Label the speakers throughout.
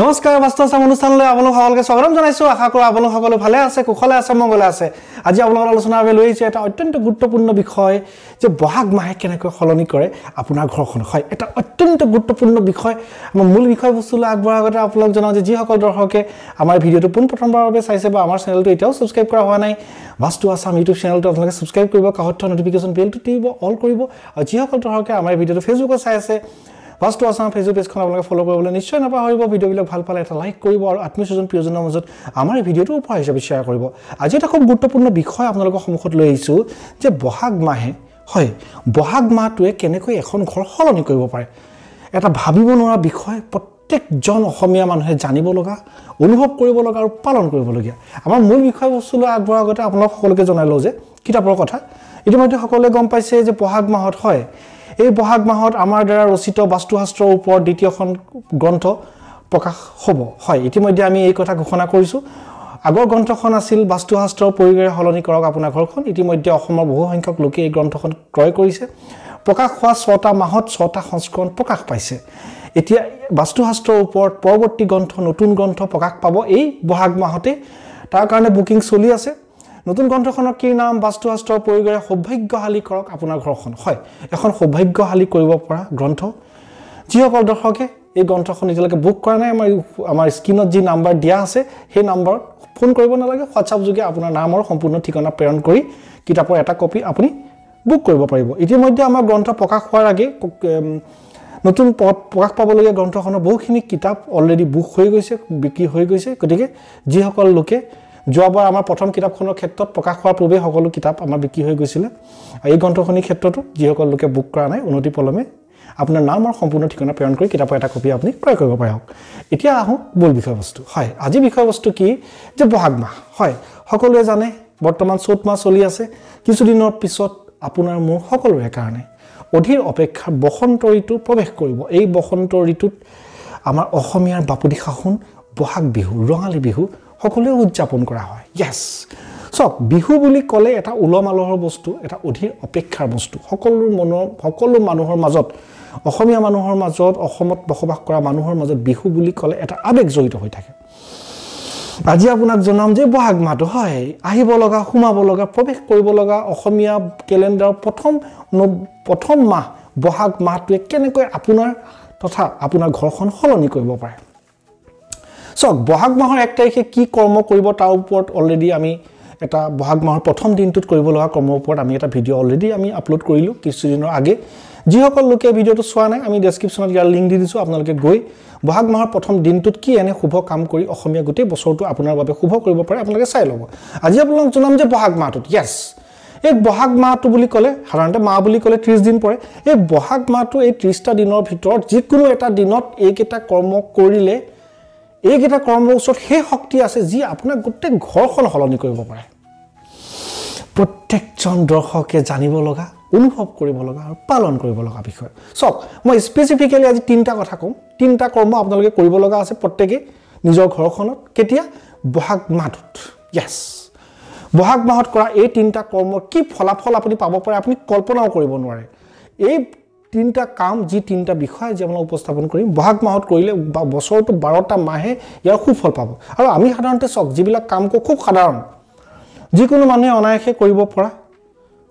Speaker 1: নমস্কাৰ বাস্তৱ অনুষ্ঠানলৈ আপোনালোক সকলোকে স্বাগতম জনাইছোঁ। আশা কৰোঁ আপোনালোক সকলো ভালে আছে কুশলে আছে মংগলে আছে। আজি আপোনালোকৰ আলোচনাৰ বাবে লৈ আহিছোঁ এটা অত্যন্ত গুৰুত্বপূৰ্ণ বিষয় যে বহাগ মাহে কেনেকৈ সলনি কৰে আপোনাৰ ঘৰখন। হয় এটা অত্যন্ত গুৰুত্বপূৰ্ণ বিষয়। আমাৰ মূল বিষয়বস্তুলৈ আগবঢ়াৰ আগতে আপোনালোক জনাওঁ যে যিসকল দৰ্শকে আমাৰ ভিডিঅ'টো পোনপ্ৰথমবাৰৰ বাবে চাইছে বা আমাৰ চেনেলটো এতিয়াও ছাবস্ক্ৰাইব কৰা হোৱা নাই বাস্তু আছাম ইউটিউব চেনেলটো আপোনালোকে ছাবস্ক্ৰাইব কৰিব কাষত নটিফিকেশ্যন বেলটো টিপিব অল কৰিব। আৰু যিসকল দৰ্শকে আমাৰ ভিডিঅ'টো ফেচবুকত চাই আছে ফাৰ্ষ্ট আছাম ফেচবুক পেজখন আপোনালোকে ফ'ল' কৰিবলৈ নিশ্চয় নাপাহৰিব। ভিডিঅ'বিলাক ভাল পালে এটা লাইক কৰিব আৰু আত্মীয় স্বজন প্ৰিয়জনৰ মাজত আমাৰ এই ভিডিঅ'টো উপহাৰ হিচাপে শ্বেয়াৰ কৰিব। আজি এটা খুব গুৰুত্বপূৰ্ণ বিষয় আপোনালোকৰ সন্মুখত লৈ আহিছোঁ যে বহাগ মাহে হয় বহাগ মাহটোৱে কেনেকৈ এখন ঘৰ সলনি কৰিব পাৰে? এটা ভাবিব নোৱাৰা বিষয় প্ৰত্যেকজন অসমীয়া মানুহে জানিব লগা অনুভৱ কৰিব লগা আৰু পালন কৰিবলগীয়া আমাৰ মূল বিষয়বস্তুলৈ আগবঢ়াৰ আগতে আপোনালোক সকলোকে জনাই লওঁ যে কিতাপৰ কথা। ইতিমধ্যে সকলোৱে গম পাইছে যে বহাগ মাহত হয় এই বহাগ মাহত আমাৰ দ্বাৰা ৰচিত বাস্তুশাস্ত্ৰৰ ওপৰত দ্বিতীয়খন গ্ৰন্থ প্ৰকাশ হ'ব। হয় ইতিমধ্যে আমি এই কথা ঘোষণা কৰিছোঁ। আগৰ গ্ৰন্থখন আছিল বাস্তুশাস্ত্ৰৰ পৰিৱেশ সলনি কৰক আপোনাৰ ঘৰখন। ইতিমধ্যে অসমৰ বহু সংখ্যক লোকে এই গ্ৰন্থখন ক্ৰয় কৰিছে। প্ৰকাশ হোৱা ছটা মাহত ছটা সংস্কৰণ প্ৰকাশ পাইছে। এতিয়া বাস্তুশাস্ত্ৰৰ ওপৰত পৰৱৰ্তী গ্ৰন্থ নতুন গ্ৰন্থ প্ৰকাশ পাব এই বহাগ মাহতে। তাৰ কাৰণে বুকিং চলি আছে। নতুন গ্ৰন্থখনৰ কি নাম বাস্তুশাস্ত্ৰৰ পৰিৱেশে সৌভাগ্যশালী কৰক আপোনাৰ ঘৰখন? হয় এখন সৌভাগ্যশালী কৰিব পৰা গ্ৰন্থ। যিসকল দৰ্শকে এই গ্ৰন্থখন এতিয়ালৈকে বুক কৰা নাই আমাৰ আমাৰ স্ক্ৰীণত যি নাম্বাৰ দিয়া আছে সেই নাম্বাৰত ফোন কৰিব নালাগে হোৱাটছআপ যোগে আপোনাৰ নাম আৰু সম্পূৰ্ণ ঠিকনা প্ৰেৰণ কৰি কিতাপৰ এটা কপি আপুনি বুক কৰিব পাৰিব। ইতিমধ্যে আমাৰ গ্ৰন্থ প্ৰকাশ হোৱাৰ আগেয়ে নতুন প্ৰকাশ পাবলগীয়া গ্ৰন্থখনৰ বহুখিনি কিতাপ অলৰেডি বুক হৈ গৈছে বিক্ৰী হৈ গৈছে। গতিকে যিসকল লোকে যোৱাবাৰ আমাৰ প্ৰথম কিতাপখনৰ ক্ষেত্ৰত প্ৰকাশ হোৱাৰ পূৰ্বে সকলো কিতাপ আমাৰ বিক্ৰী হৈ গৈছিলে। এই গ্ৰন্থখনিৰ ক্ষেত্ৰতো যিসকল লোকে বুক কৰা নাই উন্নতি পলমে আপোনাৰ নাম আৰু সম্পূৰ্ণ ঠিকনা প্ৰেৰণ কৰি কিতাপৰ এটা কপি আপুনি ক্ৰয় কৰিব পাৰে হওক। এতিয়া আহোঁ মূল বিষয়বস্তু। হয় আজি বিষয়বস্তু কি? যে বহাগ মাহ। হয় সকলোৱে জানে বৰ্তমান চ'ত মাহ চলি আছে। কিছুদিনৰ পিছত আপোনাৰ মোৰ সকলোৰে কাৰণে। অধীৰ অপেক্ষাৰ বসন্ত ঋতু প্ৰৱেশ কৰিব। এই বসন্ত ঋতুত আমাৰ অসমীয়াৰ বাপুতি শাসন বহাগ বিহু ৰঙালী বিহু সকলোৱে উদযাপন কৰা হয়। য়েছ চাওক বিহু বুলি ক'লে এটা উলহ মালহৰ বস্তু এটা অধীৰ অপেক্ষাৰ বস্তু। সকলো মনৰ সকলো মানুহৰ মাজত অসমীয়া মানুহৰ মাজত অসমত বসবাস কৰা মানুহৰ মাজত বিহু বুলি ক'লে এটা আৱেগ জড়িত হৈ থাকে। আজি আপোনাক জনাম যে বহাগ মাহটো হয় আহিব লগা সোমাব লগা প্ৰৱেশ কৰিব লগা অসমীয়া কেলেণ্ডাৰৰ প্ৰথম প্ৰথম মাহ বহাগ মাহটোৱে কেনেকৈ আপোনাৰ তথা আপোনাৰ ঘৰখন সলনি কৰিব পাৰে। চাওক বহাগ মাহৰ এক তাৰিখে কি কৰ্ম কৰিব তাৰ ওপৰত অলৰেডি আমি এটা বহাগ মাহৰ প্ৰথম দিনটোত কৰিব লগা কৰ্মৰ ওপৰত আমি এটা ভিডিঅ' অলৰেডি আমি আপলোড কৰিলোঁ কিছুদিনৰ আগে। যিসকল লোকে ভিডিঅ'টো চোৱা নাই আমি ডেছক্ৰিপশ্যনত ইয়াৰ লিংক দি দিছোঁ আপোনালোকে গৈ বহাগ মাহৰ প্ৰথম দিনটোত কি এনে শুভ কাম কৰি অসমীয়া গোটেই বছৰটো আপোনাৰ বাবে শুভ কৰিব পাৰে আপোনালোকে চাই ল'ব। আজি আপোনালোকক জনাম যে বহাগ মাহটোত য়েছ এই বহাগ মাহটো বুলি ক'লে সাধাৰণতে মাহ বুলি ক'লে ত্ৰিছ দিন পৰে এই বহাগ মাহটো এই ত্ৰিছটা দিনৰ ভিতৰত যিকোনো এটা দিনত এইকেইটা কৰ্ম কৰিলে এইকেইটা কৰ্মৰ ওচৰত সেই শক্তি আছে যি আপোনাক গোটেই ঘৰখন সলনি কৰিব পাৰে। প্ৰত্যেকজন দৰ্শকে জানিব লগা অনুভৱ কৰিব লগা আৰু পালন কৰিব লগা বিষয়। চাওক মই স্পেচিফিকেলি আজি তিনিটা কথা ক'ম তিনিটা কৰ্ম আপোনালোকে কৰিব লগা আছে প্ৰত্যেকেই। নিজৰ ঘৰখনত। কেতিয়া? বহাগ মাহটোত। য়েছ বহাগ মাহত কৰা এই তিনিটা কৰ্মৰ কি ফলাফল আপুনি পাব পাৰে আপুনি কল্পনাও কৰিব নোৱাৰে। এই তিনিটা কাম যি তিনিটা বিষয় আজি আপোনাক উপস্থাপন কৰিম বহাগ মাহত কৰিলে বা বছৰটো বাৰটা মাহে ইয়াৰ সুফল পাব। আৰু আমি সাধাৰণতে চাওক যিবিলাক কাম কৰোঁ খুব সাধাৰণ। যিকোনো মানুহে অনায়াসে কৰিব পৰা।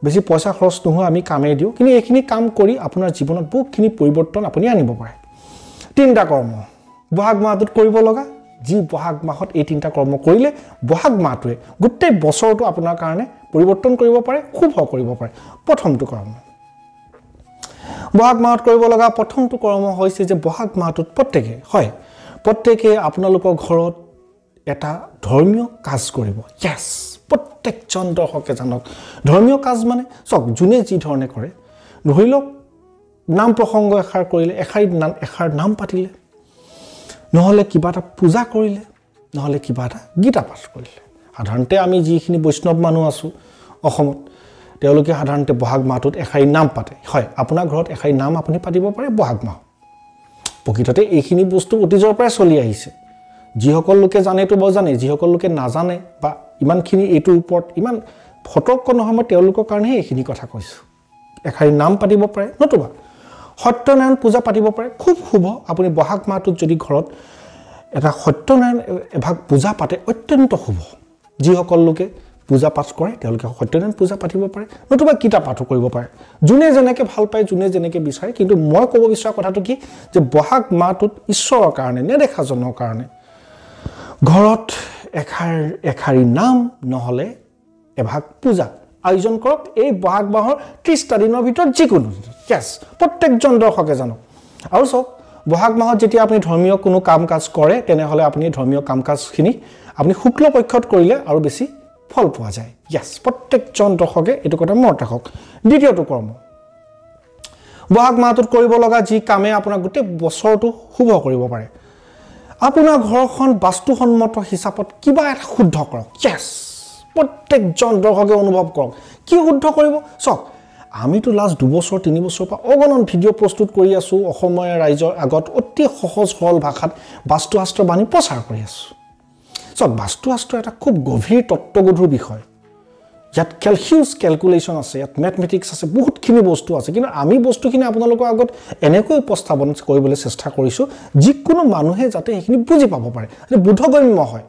Speaker 1: বেছি পইচা খৰচ নোহোৱা আমি কামেই দিওঁ। কিন্তু এইখিনি কাম কৰি আপোনাৰ জীৱনত বহুতখিনি পৰিৱৰ্তন আপুনি আনিব পাৰে। তিনিটা কৰ্ম। বহাগ মাহটোত কৰিব লগা যি বহাগ মাহত এই তিনিটা কৰ্ম কৰিলে বহাগ মাহটোৱে গোটেই বছৰটো আপোনাৰ কাৰণে পৰিৱৰ্তন কৰিব পাৰে শুভ কৰিব পাৰে। প্ৰথমটো কৰ্ম। বহাগ মাহত কৰিব লগা প্ৰথমটো কৰ্ম হৈছে যে বহাগ মাহটোত প্ৰত্যেকে হয় প্ৰত্যেকে আপোনালোকৰ ঘৰত এটা ধৰ্মীয় কাজ কৰিব। য়েছ প্ৰত্যেকজন দৰ্শকে জানক। ধৰ্মীয় কাজ মানে চাওক যোনে যি ধৰণে কৰে ধৰি লওক নাম প্ৰসংগ এষাৰ কৰিলে এষাৰী নাম এষাৰ নাম পাতিলে নহ'লে কিবা এটা পূজা কৰিলে নহ'লে কিবা এটা গীতা পাঠ কৰিলে। সাধাৰণতে আমি যিখিনি বৈষ্ণৱ মানুহ আছোঁ অসমত তেওঁলোকে সাধাৰণতে বহাগ মাহটোত এষাৰী নাম পাতে। হয় আপোনাৰ ঘৰত এষাৰী নাম আপুনি পাতিব পাৰে বহাগ মাহ প্ৰকৃততে এইখিনি বস্তু অতীজৰ পৰাই চলি আহিছে। যিসকল লোকে জানে এইটো বাৰু জানে যিসকল লোকে নাজানে বা ইমানখিনি এইটোৰ ওপৰত ইমান সতৰ্ক নহয় মই তেওঁলোকৰ কাৰণেহে এইখিনি কথা কৈছোঁ। এষাৰী নাম পাতিব পাৰে নতুবা সত্যনাৰায়ণ পূজা পাতিব পাৰে খুব শুভ। আপুনি বহাগ মাহটোত যদি ঘৰত এটা সত্যনাৰায়ণ এভাগ পূজা পাতে অত্যন্ত শুভ। যিসকল লোকে পূজা পাঠ কৰে তেওঁলোকে সত্যনাৰায়ণ পূজা পাতিব পাৰে নতুবা কিতাপ পাঠো কৰিব পাৰে। যোনে যেনেকৈ ভাল পায় যোনে যেনেকৈ বিচাৰে কিন্তু মই ক'ব বিচৰা কথাটো কি যে বহাগ মাহটোত ঈশ্বৰৰ কাৰণে নেদেখাজনৰ কাৰণে ঘৰত এষাৰ এষাৰি নাম নহ'লে এভাগ পূজা। আয়োজন কৰক এই বহাগ মাহৰ ত্ৰিছটা দিনৰ ভিতৰত যিকোনো কেছ প্ৰত্যেকজন দৰ্শকে জানক। আৰু চাওক বহাগ মাহত যেতিয়া আপুনি ধৰ্মীয় কোনো কাম কাজ কৰে তেনেহ'লে আপুনি ধৰ্মীয় কাম কাজখিনি আপুনি শুক্ল পক্ষত কৰিলে আৰু বেছি ফল পোৱা যায়। য়েছ প্ৰত্যেকজন দৰ্শকে এইটো কথা মনত ৰাখক। দ্বিতীয়টো কৰ্ম। বহাগ মাহটোত কৰিব লগা যি কামে আপোনাক গোটেই বছৰটো শুভ কৰিব পাৰে। আপোনাৰ ঘৰখন বাস্তুসন্মত হিচাপত কিবা এটা শুদ্ধ কৰক। য়েছ প্ৰত্যেকজন দৰ্শকে অনুভৱ কৰক। কি শুদ্ধ কৰিব? চাওক আমিতো লাষ্ট দুবছৰ তিনি বছৰৰ পৰা অগণন ভিডিঅ' প্ৰস্তুত কৰি আছোঁ। অসমীয়া ৰাইজৰ আগত অতি সহজ সৰল ভাষাত বাস্তুশাস্ত্ৰ বাণী প্ৰচাৰ কৰি আছোঁ। চাওক বাস্তুশাস্ত্ৰ এটা খুব গভীৰ তত্ত্বগধুৰ বিষয়। ইয়াত কেল হিউজ কেলকুলেশ্যন আছে ইয়াত মেথমেটিক্স আছে বহুতখিনি বস্তু আছে। কিন্তু আমি বস্তুখিনি আপোনালোকৰ আগত এনেকৈ উপস্থাপন কৰিবলৈ চেষ্টা কৰিছোঁ যিকোনো মানুহে যাতে সেইখিনি বুজি পাব পাৰে। যাতে বোধগম্য হয়।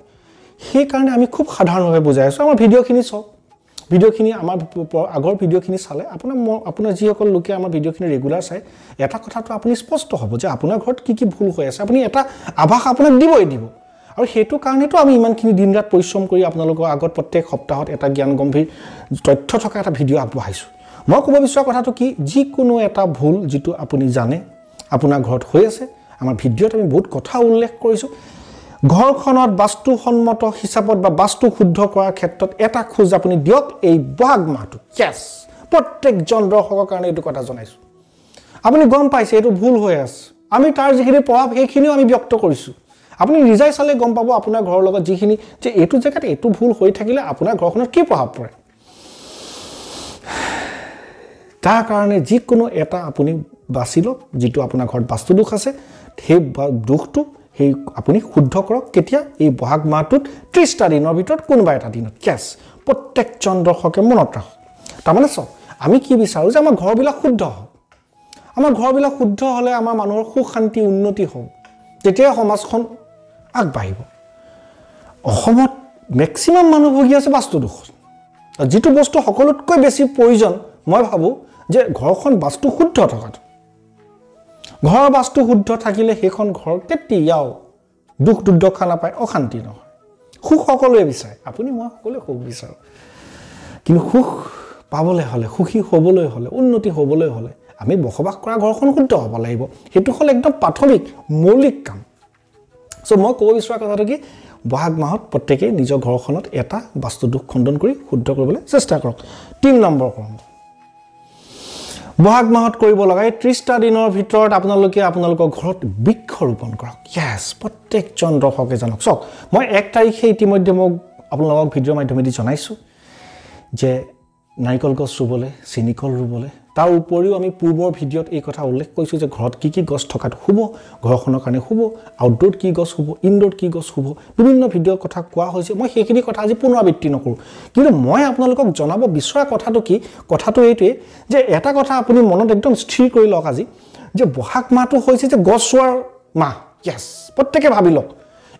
Speaker 1: সেইকাৰণে আমি খুব সাধাৰণভাৱে বুজাই আছোঁ। আমাৰ ভিডিঅ'খিনি চাওক। ভিডিঅ'খিনি আমাৰ আগৰ ভিডিঅ'খিনি চালে আপোনাৰ আপোনাৰ যিসকল লোকে আমাৰ ভিডিঅ'খিনি ৰেগুলাৰ চায় এটা কথাটো আপুনি স্পষ্ট হ'ব যে আপোনাৰ ঘৰত কি কি ভুল হৈ আছে। আপুনি এটা আভাস আপোনাক দিবই দিব। আৰু সেইটো কাৰণেতো আমি ইমানখিনি দিন ৰাত পৰিশ্ৰম কৰি আপোনালোকৰ আগত প্ৰত্যেক সপ্তাহত এটা জ্ঞান গম্ভীৰ তথ্য থকা এটা ভিডিঅ' আগবঢ়াইছোঁ। মই ক'ব বিচৰা কথাটো কি যিকোনো এটা ভুল যিটো আপুনি জানে আপোনাৰ ঘৰত হৈ আছে আমাৰ ভিডিঅ'ত আমি বহুত কথা উল্লেখ কৰিছোঁ। ঘৰখনত বাস্তুসন্মত হিচাপত বা বাস্তু শুদ্ধ কৰাৰ ক্ষেত্ৰত এটা খোজ আপুনি দিয়ক এই বহাগ মাহটো। কেছ প্ৰত্যেকজন দৰ্শকৰ কাৰণে এইটো কথা জনাইছোঁ। আপুনি গম পাইছে এইটো ভুল হৈ আছে। আমি তাৰ যিখিনি প্ৰভাৱ সেইখিনিও আমি ব্যক্ত কৰিছোঁ। আপুনি নিজাই চালে গম পাব আপোনাৰ ঘৰৰ লগত যিখিনি যে এইটো জেগাত এইটো ভুল হৈ থাকিলে আপোনাৰ ঘৰখনত কি প্ৰভাৱ পৰে? তাৰ কাৰণে যিকোনো এটা আপুনি বাছি লওক যিটো আপোনাৰ ঘৰত বাস্তুদোষ আছে সেই দোষটো সেই আপুনি শুদ্ধ কৰক। কেতিয়া? এই বহাগ মাহটোত ত্ৰিছটা দিনৰ ভিতৰত কোনোবা এটা দিনত। কেছ প্ৰত্যেকজন দৰ্শকে মনত ৰাখক। তাৰমানে চাওক আমি কি বিচাৰোঁ যে আমাৰ ঘৰবিলাক শুদ্ধ হওক। আমাৰ ঘৰবিলাক শুদ্ধ হ'লে আমাৰ মানুহৰ সুখ শান্তি উন্নতি হওক। তেতিয়াই সমাজখন আগবাঢ়িব। অসমত মেক্সিমাম মানুহ ভুগি আছে বাস্তুদোষত যিটো বস্তু সকলোতকৈ বেছি প্ৰয়োজন মই ভাবোঁ যে ঘৰখন বাস্তু শুদ্ধ থকাটো। ঘৰৰ বাস্তু শুদ্ধ থাকিলে সেইখন ঘৰ কেতিয়াও দুখ দুৰ্দশা নাপায় অশান্তি নহয়। সুখ সকলোৱে বিচাৰে। আপুনি মই সকলোৱে সুখ বিচাৰোঁ। কিন্তু সুখ পাবলৈ হ'লে সুখী হ'বলৈ হ'লে উন্নতি হ'বলৈ হ'লে আমি বসবাস কৰা ঘৰখন শুদ্ধ হ'ব লাগিব। সেইটো হ'ল একদম প্ৰাথমিক মৌলিক কাম। চ' মই ক'ব বিচৰা কথাটো কি? বহাগ মাহত প্ৰত্যেকেই নিজৰ ঘৰখনত এটা বাস্তুদোষ খণ্ডন কৰি শুদ্ধ কৰিবলৈ চেষ্টা কৰক। তিনি নম্বৰ কৰ্ম বহাগ মাহত কৰিব লগা এই ত্ৰিছটা দিনৰ ভিতৰত আপোনালোকে আপোনালোকৰ ঘৰত বৃক্ষ ৰোপণ কৰক। য়েছ প্ৰত্যেকজন দৰ্শকে জানক। চাওক মই এক তাৰিখে ইতিমধ্যে মোক আপোনালোকক ভিডিঅ'ৰ মাধ্যমেদি জনাইছোঁ যে নাৰিকল গছ ৰুবলৈ চেনিকল ৰুবলৈ তাৰ উপৰিও আমি পূৰ্বৰ ভিডিঅ'ত এই কথা উল্লেখ কৰিছোঁ যে ঘৰত কি কি গছ থকাটো শুভ ঘৰখনৰ কাৰণে শুভ আউটডোৰত কি গছ শুভ ইনডোৰত কি গছ শুভ বিভিন্ন ভিডিঅ'ৰ কথা কোৱা হৈছে। মই সেইখিনি কথা আজি পুনৰাবৃত্তি নকৰোঁ। কিন্তু মই আপোনালোকক জনাব বিচৰা কথাটো কি? কথাটো এইটোৱেই যে এটা কথা আপুনি মনত একদম স্থিৰ কৰি লওক আজি যে বহাগ মাহটো হৈছে যে গছ ৰোৱাৰ মাহ। য়েছ প্ৰত্যেকে ভাবি লওক।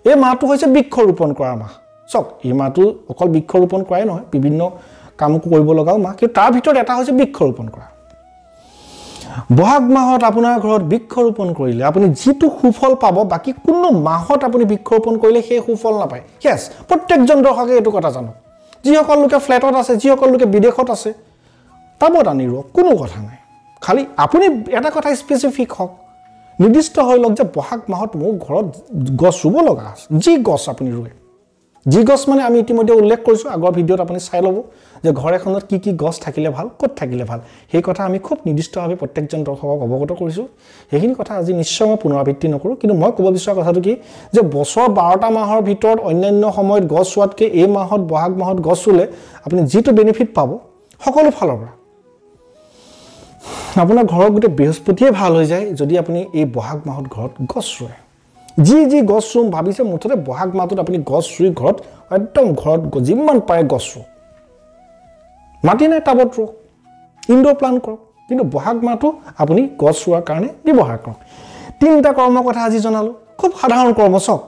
Speaker 1: এই মাহটো হৈছে বৃক্ষ ৰোপণ কৰাৰ মাহ। চাওক এই মাহটো অকল বৃক্ষ ৰোপণ কৰাই নহয় বিভিন্ন কাম কৰিব লগাও মাহ কিন্তু তাৰ ভিতৰত এটা হৈছে বৃক্ষ ৰোপণ কৰা। বহাগ মাহত আপোনাৰ ঘৰত বৃক্ষ ৰোপণ কৰিলে আপুনি যিটো সুফল পাব বাকী কোনো মাহত আপুনি বৃক্ষ ৰোপণ কৰিলে সেই সুফল নাপায়। য়েছ প্ৰত্যেকজন দৰ্শকে এইটো কথা জানো যিসকল লোকে ফ্লেটত আছে যিসকল লোকে বিদেশত আছে টাবত আনি ৰুৱক কোনো কথা নাই। খালি আপুনি এটা কথা স্পেচিফিক হওক। নিৰ্দিষ্ট হৈ লওক যে বহাগ মাহত মোৰ ঘৰত গছ ৰুব লগা আছে যি গছ আপুনি ৰুৱে। যি গছ মানে আমি ইতিমধ্যে উল্লেখ কৰিছোঁ আগৰ ভিডিঅ'ত আপুনি চাই ল'ব যে ঘৰ এখনত কি কি গছ থাকিলে ভাল ক'ত থাকিলে ভাল। সেই কথা আমি খুব নিৰ্দিষ্টভাৱে প্ৰত্যেকজন দৰ্শকক অৱগত কৰিছোঁ। সেইখিনি কথা আজি নিশ্চয় মই পুনৰাবৃত্তি নকৰোঁ কিন্তু মই ক'ব বিচৰা কথাটো কি যে বছৰ বাৰটা মাহৰ ভিতৰত অন্যান্য সময়ত গছ ৰোৱাতকৈ এই মাহত বহাগ মাহত গছ ৰুলে আপুনি যিটো বেনিফিট পাব সকলো ফালৰ পৰা। আপোনাৰ ঘৰত গোটেই বৃহস্পতিয়ে ভাল হৈ যায় যদি আপুনি এই বহাগ মাহত ঘৰত গছ ৰুৱে। যি যি গছ ৰুম ভাবিছে মুঠতে বহাগ মাহটোত আপুনি গছ ৰুই ঘৰত একদম ঘৰত যিমান পাৰে গছ ৰুওক। মাটি নাই টাবত ৰুওক। ইনড'ৰ প্লান কৰক। কিন্তু বহাগ মাহটো আপুনি গছ ৰোৱাৰ কাৰণে ব্যৱহাৰ কৰক। তিনিটা কৰ্মৰ কথা আজি জনালোঁ। খুব সাধাৰণ কৰ্ম চাওক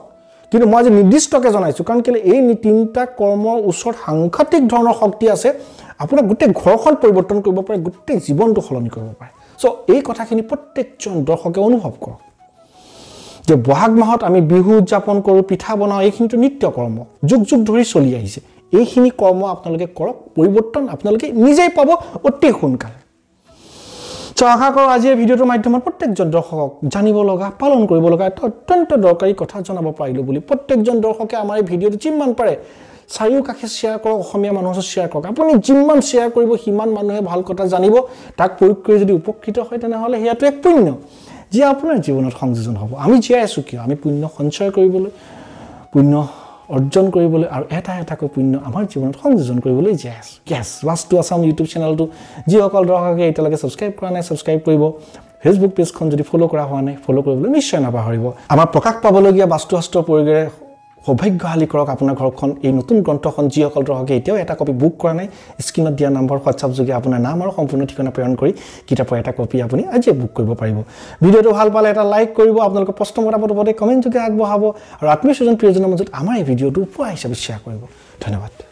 Speaker 1: কিন্তু মই আজি নিৰ্দিষ্টকৈ জনাইছোঁ কাৰণ কেলৈ এই তিনিটা কৰ্মৰ ওচৰত সাংঘাতিক ধৰণৰ শক্তি আছে। আপোনাৰ গোটেই ঘৰখন পৰিৱৰ্তন কৰিব পাৰে গোটেই জীৱনটো সলনি কৰিব পাৰে। চ' এই কথাখিনি প্ৰত্যেকজন দৰ্শকে অনুভৱ কৰক। যে বহাগ মাহত আমি বিহু উদযাপন কৰোঁ পিঠা বনাওঁ এইখিনিতো নিত্য কৰ্ম যুগ যুগ ধৰি চলি আহিছে। এইখিনি কৰ্ম আপোনালোকে কৰক পৰিৱৰ্তন আপোনালোকে নিজেই পাব অতি সোনকালে। চ' আশা কৰোঁ আজি এই ভিডিঅ'টোৰ মাধ্যমত প্ৰত্যেকজন দৰ্শকক জানিব লগা পালন কৰিব লগা এটা অত্যন্ত দৰকাৰী কথা জনাব পাৰিলোঁ বুলি। প্ৰত্যেকজন দৰ্শকে আমাৰ এই ভিডিঅ'টো যিমান পাৰে চাৰিওকাষে শ্বেয়াৰ কৰক অসমীয়া মানুহৰ ওচৰত শ্বেয়াৰ কৰক। আপুনি যিমান শ্বেয়াৰ কৰিব সিমান মানুহে ভাল কথা জানিব। তাক প্ৰয়োগ কৰি যদি উপকৃত হয় তেনেহ'লে সেয়াটো এক পুণ্য। যিয়ে আপোনাৰ জীৱনত সংযোজন হ'ব আমি জীয়াই আছোঁ কিয়? আমি পুণ্য সঞ্চয় কৰিবলৈ পুণ্য অৰ্জন কৰিবলৈ আৰু এটা এটাকৈ পুণ্য আমাৰ জীৱনত সংযোজন কৰিবলৈ জীয়াই আছোঁ। য়েছ বাস্তু আছাম ইউটিউব চেনেলটো যিসকল দৰ্শকে এতিয়ালৈকে ছাবস্ক্ৰাইব কৰা নাই ছাবস্ক্ৰাইব কৰিব। ফেচবুক পেজখন যদি ফ'ল' কৰা হোৱা নাই ফ'ল' কৰিবলৈ নিশ্চয় নাপাহৰিব। আমাৰ প্ৰকাশ পাবলগীয়া বাস্তুশাস্ত্ৰ পৰিগেৰে সৌভাগ্যশালী কৰক আপোনাৰ ঘৰখন এই নতুন গ্ৰন্থখন যিসকল দৰ্শকে এতিয়াও এটা কপি বুক কৰা নাই স্ক্ৰীণত দিয়া নম্বৰ হোৱাটছআপ যোগে আপোনাৰ নাম আৰু সম্পূৰ্ণ ঠিকনা প্ৰেৰণ কৰি কিতাপৰ এটা কপি আপুনি আজিয়ে বুক কৰিব পাৰিব। ভিডিঅ'টো ভাল পালে এটা লাইক কৰিব আপোনালোকৰ প্ৰশ্ন মতামত কমেণ্ট যোগে আগবঢ়াব আৰু আত্মীয় স্বজন প্ৰিয়জনৰ মাজত আমাৰ এই ভিডিঅ'টো উপহাৰ হিচাপে শ্বেয়াৰ কৰিব। ধন্যবাদ।